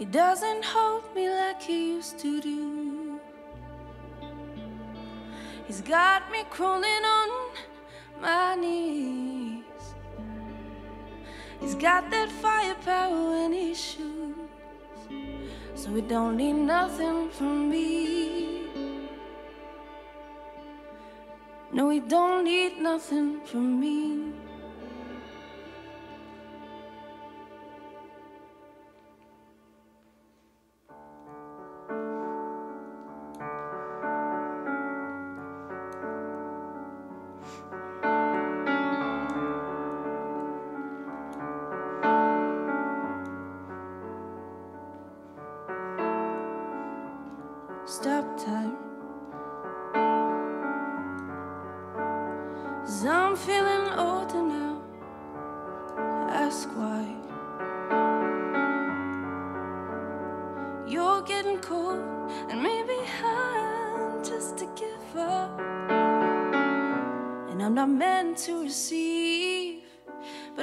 He doesn't hold me like he used to do. He's got me crawling on my knees. He's got that firepower when he shoots. So he don't need nothing from me. No, he don't need nothing from me.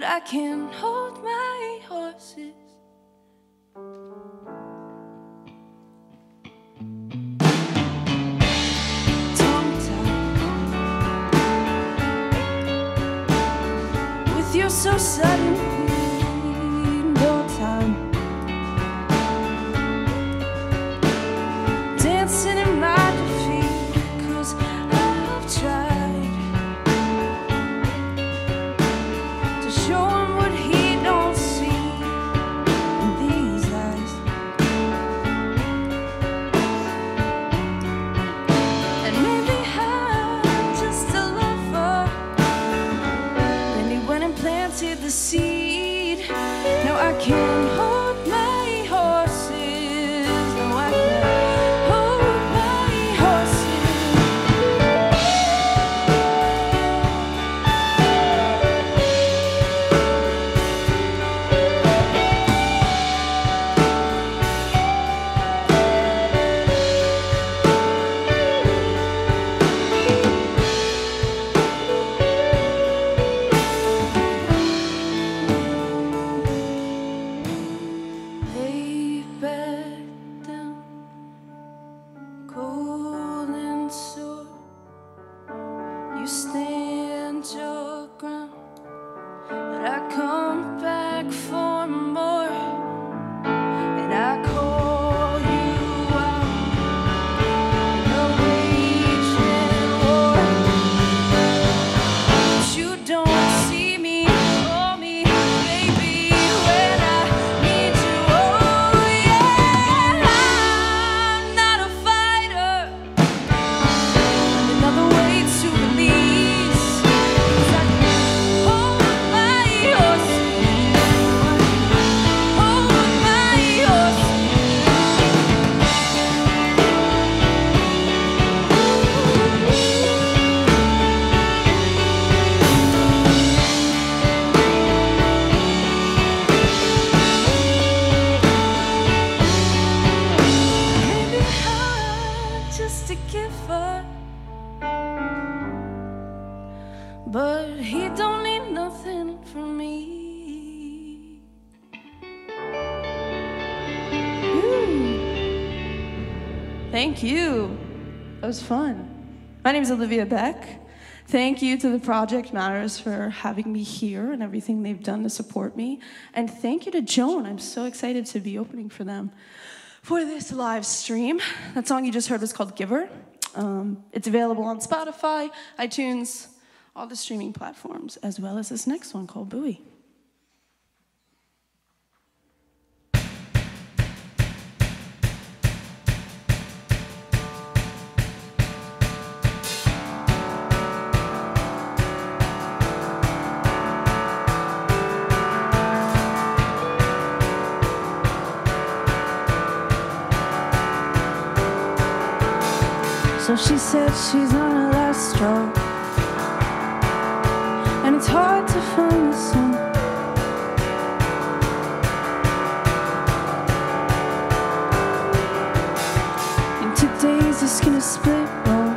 I can hold my horses. tongue-tied with you so suddenly, don't Thank you. That was fun. My name is Olivia Bec. Thank you to the Project Matters for having me here and everything they've done to support me. And thank you to Joan. I'm so excited to be opening for them for this live stream. That song you just heard was called Giver. Um, it's available on Spotify, iTunes, all the streaming platforms, as well as this next one called Buoy. So she said she's on her last straw. And it's hard to find the sun. And today's just gonna split raw.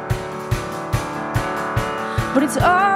But it's all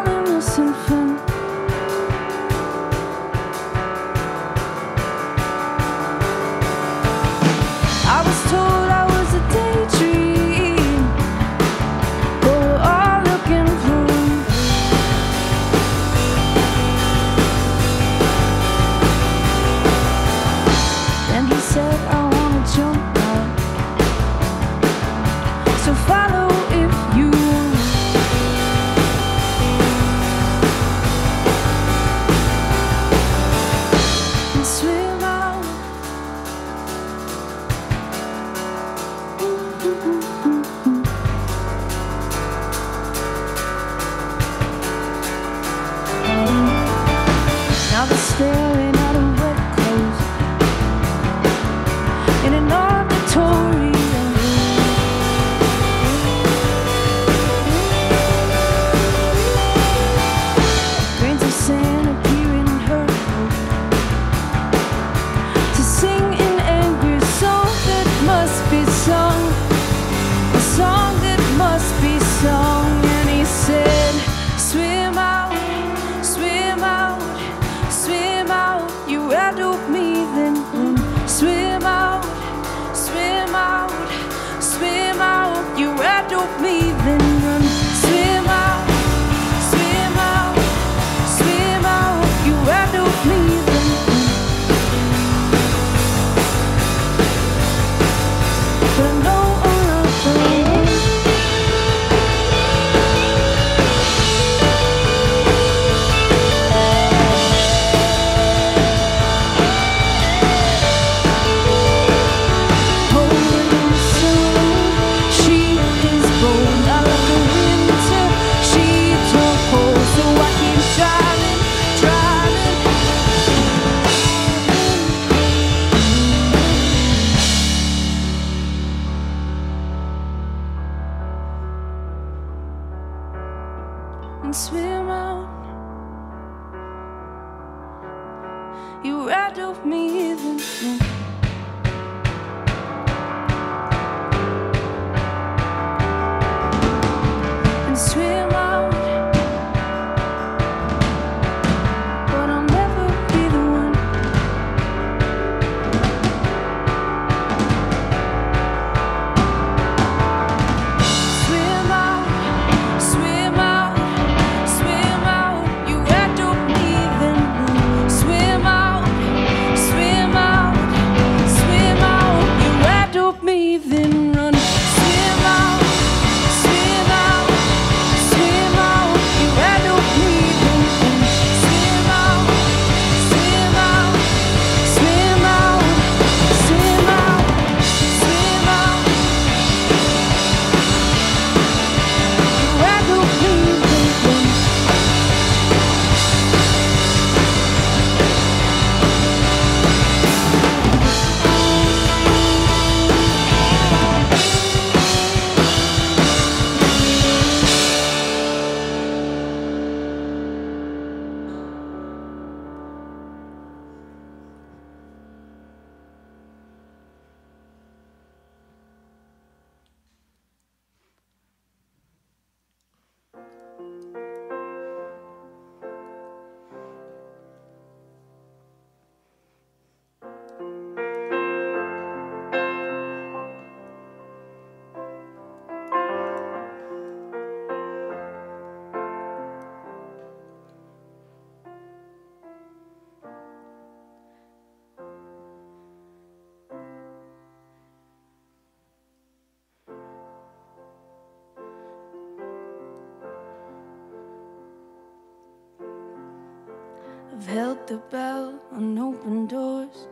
I've held the bell on open doors,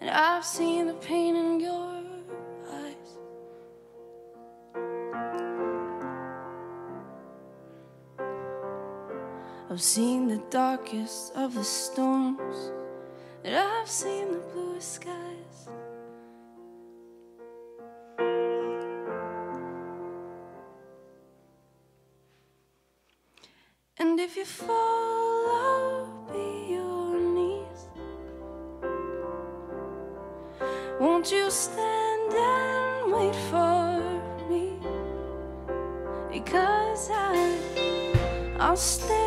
and I've seen the pain in your eyes. I've seen the darkest of the storms, and I've seen the bluest skies. And if you fall, stand and wait for me because I, I'll stay.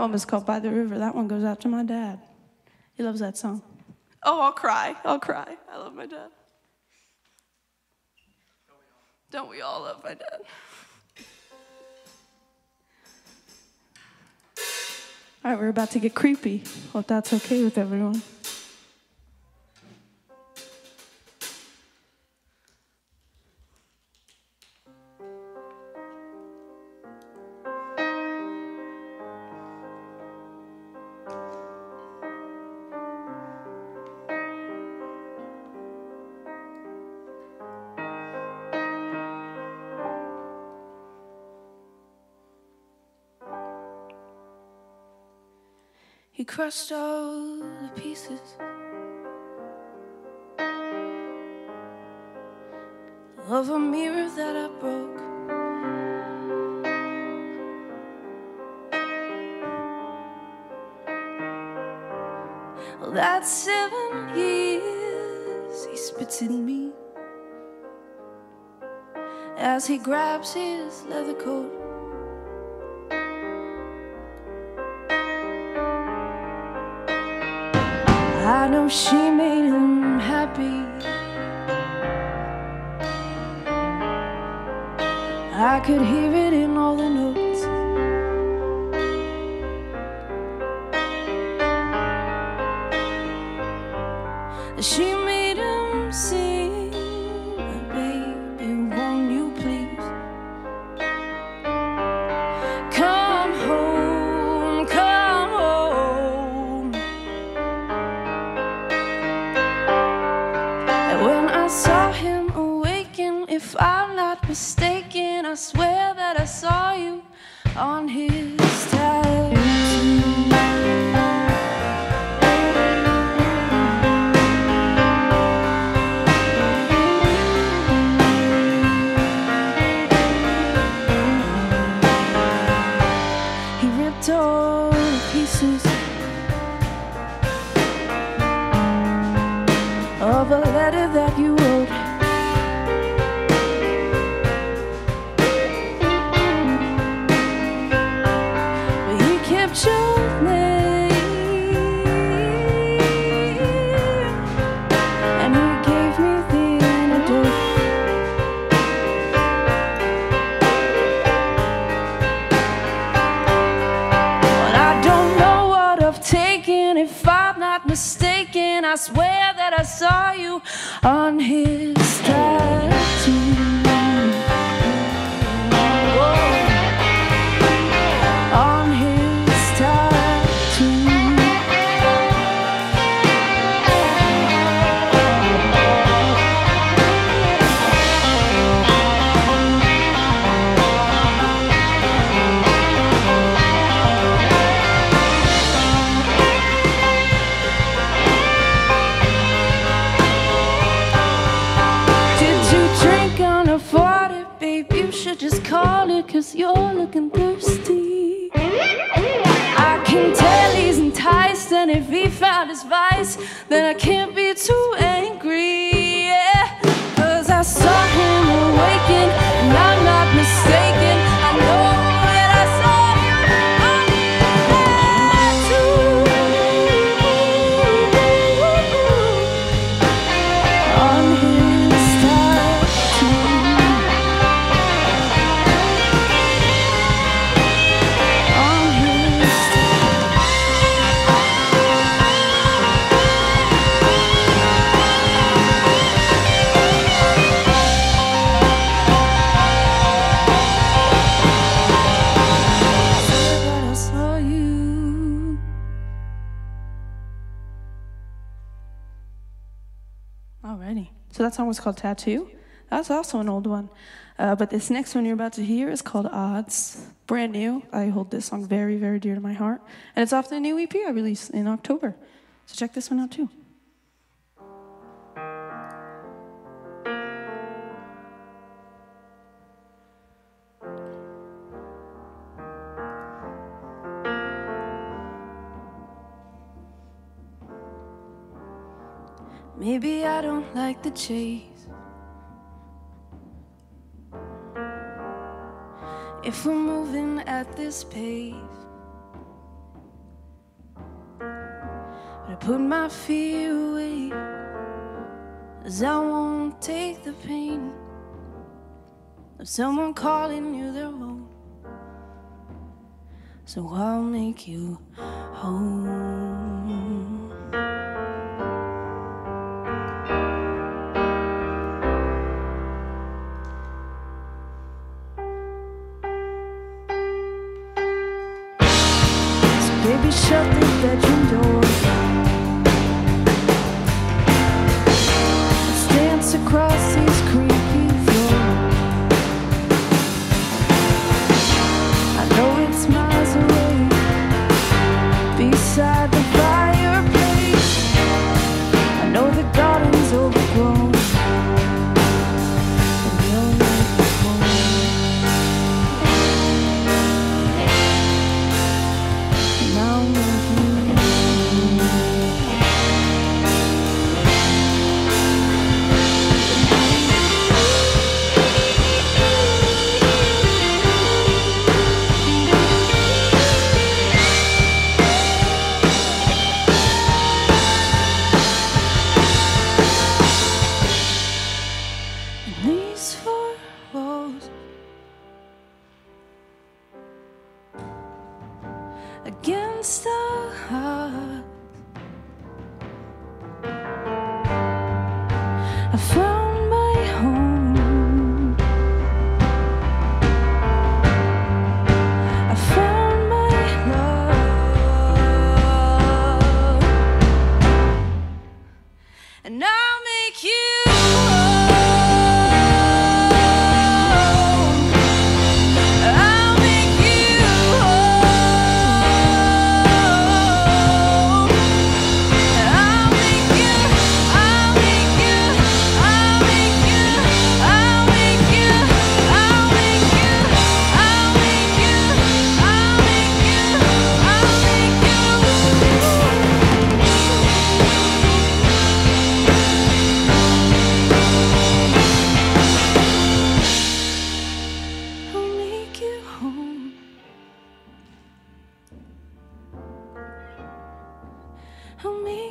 one was called By the River. That one goes out to my dad. He loves that song. Oh, I'll cry. I'll cry. I love my dad. Don't we all love my dad? All right, we're about to get creepy. Hope that's okay with everyone. Crushed all the pieces. Of a mirror that I broke. Well, that's seven years he spits in me as he grabs his leather coat. I know she made him happy. I could hear it in all the notes. She on if I'm not mistaken. I swear that I saw you on his tattoo. It, cause you're looking thirsty. I can tell he's enticed, and if he found his vice, then I can't be that song was called Tattoo. That's also an old one. Uh, but this next one you're about to hear is called Odds. Brand new. I hold this song very, very dear to my heart. And it's off the new EP I released in October. So check this one out too. I don't like the chase. If we're moving at this pace, but I put my fear away, as I won't take the pain of someone calling you their own. So I'll make you home.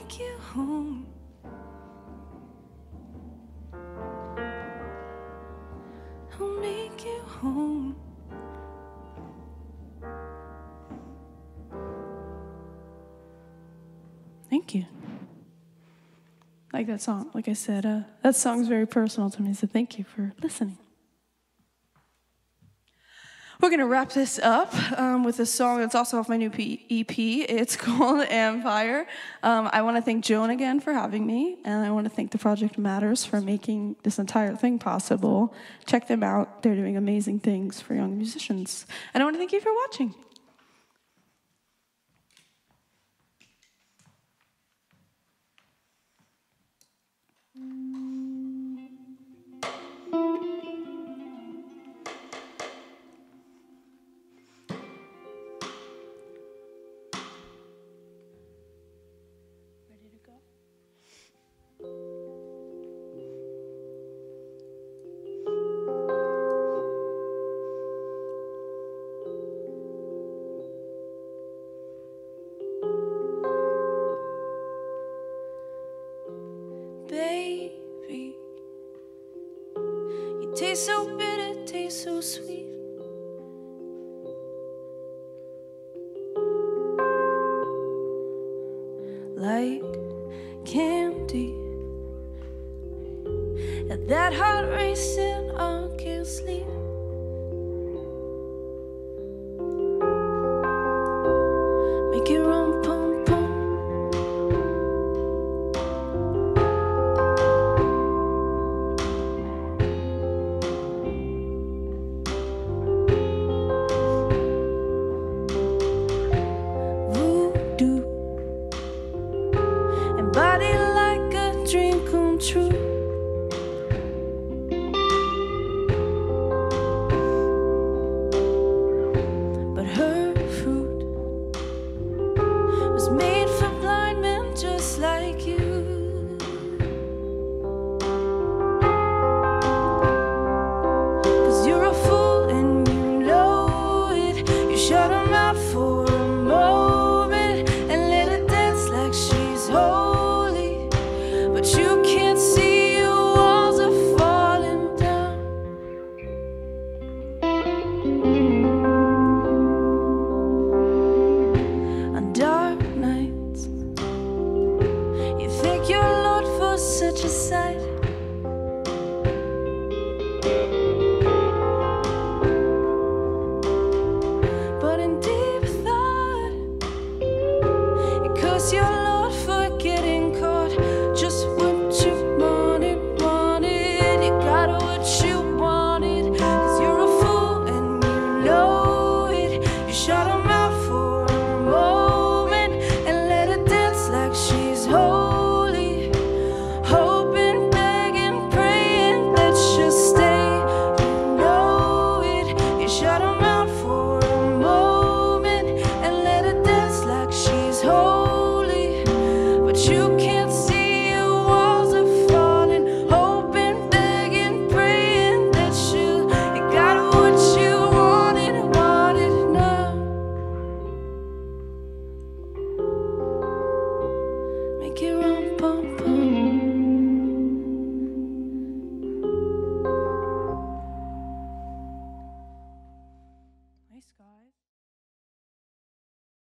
I'll you home. I'll make you home. Thank you. Like that song. Like I said, uh, that song's very personal to me, so thank you for listening. We're going to wrap this up um, with a song that's also off my new P- EP. It's called Empire. Um, I want to thank Joan again for having me, and I want to thank the Project Matters for making this entire thing possible. Check them out, they're doing amazing things for young musicians. And I want to thank you for watching. sweet. Like candy, and that heart racing I can't sleep.